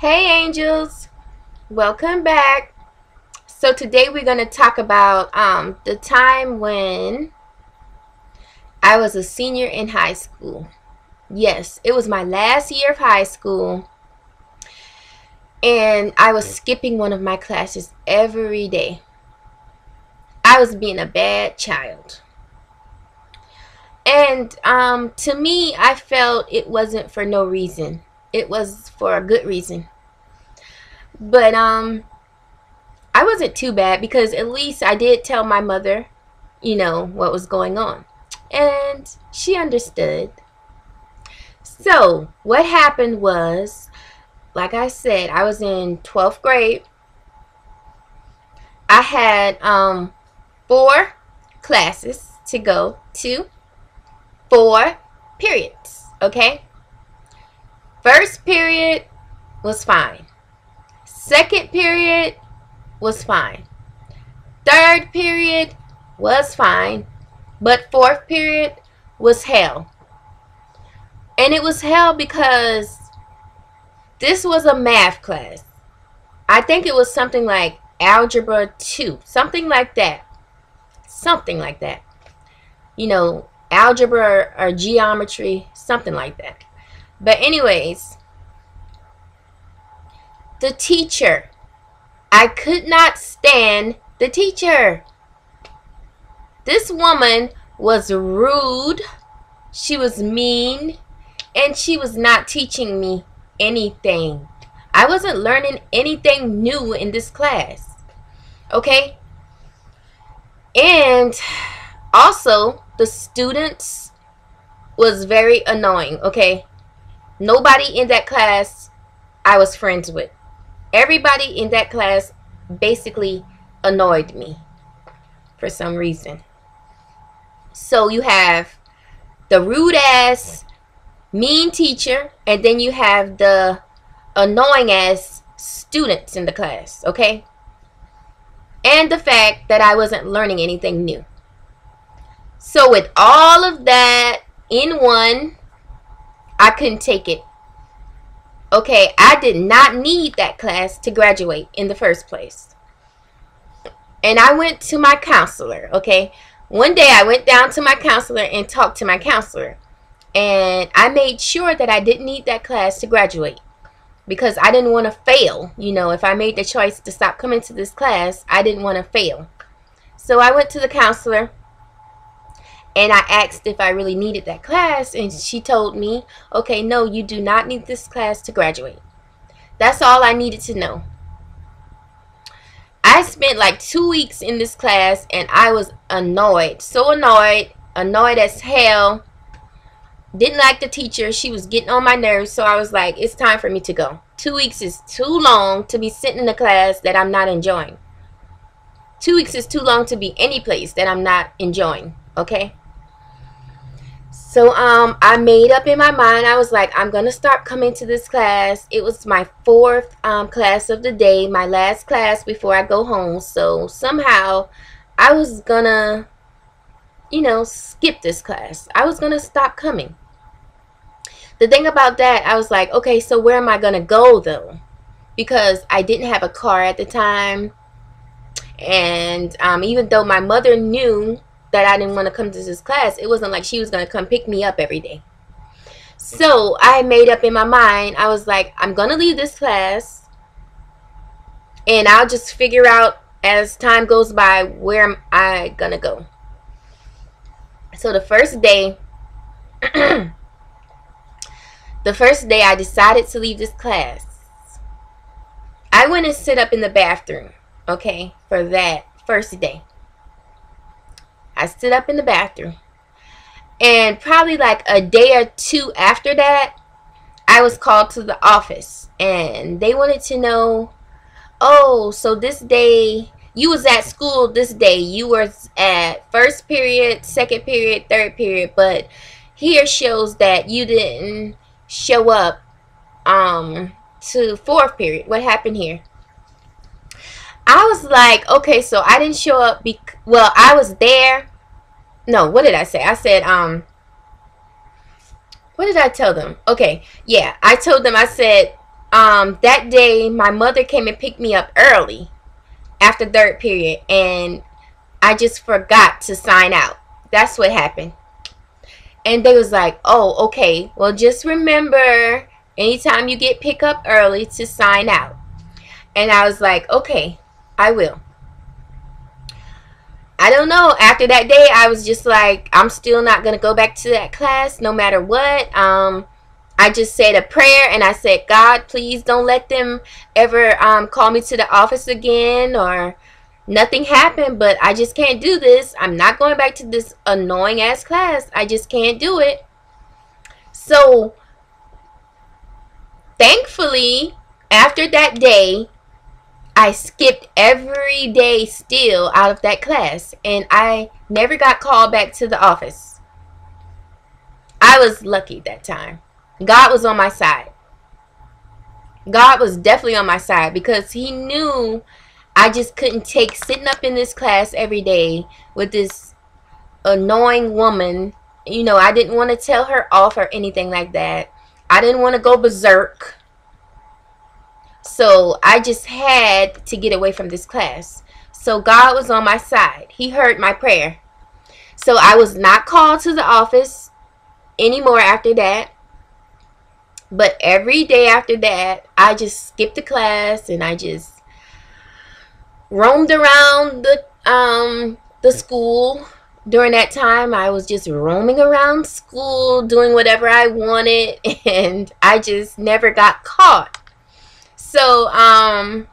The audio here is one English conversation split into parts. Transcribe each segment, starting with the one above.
Hey angels, welcome back. So today we're going to talk about um, the time when I was a senior in high school. Yes, it was my last year of high school and I was skipping one of my classes every day. I was being a bad child. And um, to me, I felt it wasn't for no reason it was for a good reason. But um I wasn't too bad because at least I did tell my mother, you know, what was going on. And she understood. So, what happened was like I said, I was in 12th grade. I had um four classes to go to. Four periods, okay? First period was fine. Second period was fine. Third period was fine. But fourth period was hell. And it was hell because this was a math class. I think it was something like Algebra 2. Something like that. Something like that. You know, algebra or geometry. Something like that. But anyways, the teacher. I could not stand the teacher. This woman was rude. She was mean. And she was not teaching me anything. I wasn't learning anything new in this class. Okay? And also, the students was very annoying. Okay? Nobody in that class I was friends with. Everybody in that class basically annoyed me for some reason. So you have the rude ass, mean teacher, and then you have the annoying ass students in the class, okay? And the fact that I wasn't learning anything new. So with all of that in one, I couldn't take it. Okay, I did not need that class to graduate in the first place. And I went to my counselor, okay? One day I went down to my counselor and talked to my counselor. And I made sure that I didn't need that class to graduate. Because I didn't want to fail. You know, if I made the choice to stop coming to this class, I didn't want to fail. So I went to the counselor and I asked if I really needed that class, and she told me, okay, no, you do not need this class to graduate. That's all I needed to know. I spent like two weeks in this class, and I was annoyed. So annoyed, annoyed as hell. Didn't like the teacher. She was getting on my nerves, so I was like, it's time for me to go. Two weeks is too long to be sitting in a class that I'm not enjoying. Two weeks is too long to be any place that I'm not enjoying, okay? So um, I made up in my mind. I was like, I'm gonna start coming to this class. It was my fourth um, class of the day, my last class before I go home. So somehow, I was gonna, you know, skip this class. I was gonna stop coming. The thing about that, I was like, okay, so where am I gonna go though? Because I didn't have a car at the time, and um, even though my mother knew that I didn't want to come to this class, it wasn't like she was going to come pick me up every day. So I made up in my mind, I was like, I'm going to leave this class and I'll just figure out as time goes by where am I going to go. So the first day, the first day I decided to leave this class, I went and sit up in the bathroom, okay, for that first day. I stood up in the bathroom. And probably like a day or two after that, I was called to the office and they wanted to know, oh, so this day you was at school this day. You was at first period, second period, third period, but here shows that you didn't show up um to fourth period. What happened here? I was like, okay, so I didn't show up. Well, I was there no, what did I say? I said, um, what did I tell them? Okay, yeah, I told them, I said, um, that day my mother came and picked me up early after third period and I just forgot to sign out. That's what happened. And they was like, oh, okay. Well, just remember anytime you get pick up early to sign out. And I was like, okay, I will. I don't know. After that day, I was just like, I'm still not going to go back to that class no matter what. Um, I just said a prayer and I said, God, please don't let them ever um, call me to the office again or nothing happened, but I just can't do this. I'm not going back to this annoying ass class. I just can't do it. So, thankfully, after that day, I skipped every day still out of that class and I never got called back to the office. I was lucky that time. God was on my side. God was definitely on my side because he knew I just couldn't take sitting up in this class every day with this annoying woman. You know, I didn't want to tell her off or anything like that. I didn't want to go berserk. So I just had to get away from this class. So God was on my side. He heard my prayer. So I was not called to the office anymore after that. But every day after that, I just skipped the class and I just roamed around the um the school. During that time, I was just roaming around school, doing whatever I wanted, and I just never got caught. So, um,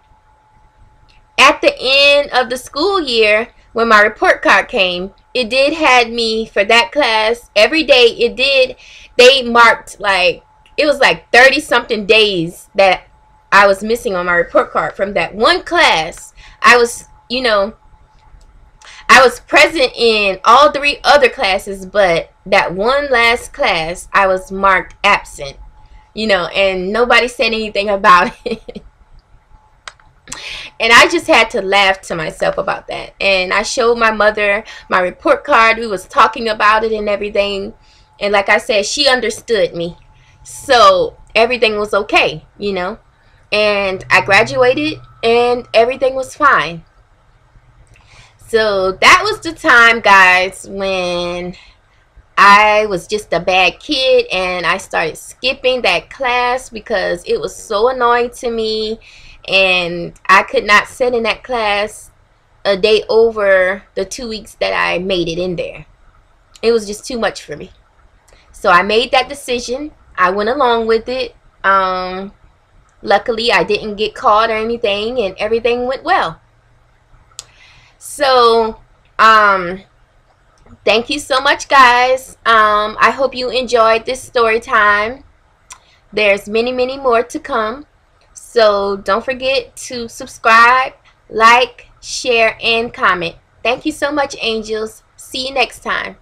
at the end of the school year, when my report card came, it did had me for that class every day. It did. They marked like it was like 30 something days that I was missing on my report card from that one class. I was, you know, I was present in all three other classes, but that one last class I was marked absent you know, and nobody said anything about it. and I just had to laugh to myself about that. And I showed my mother my report card. We was talking about it and everything. And like I said, she understood me. So everything was okay, you know. And I graduated and everything was fine. So that was the time, guys, when I was just a bad kid and I started skipping that class because it was so annoying to me and I could not sit in that class a day over the two weeks that I made it in there. It was just too much for me. So I made that decision. I went along with it. Um, luckily, I didn't get caught or anything and everything went well. So, um, thank you so much guys. Um, i hope you enjoyed this story time. There's many many more to come. So don't forget to subscribe like share and comment. Thank you so much angels. See you next time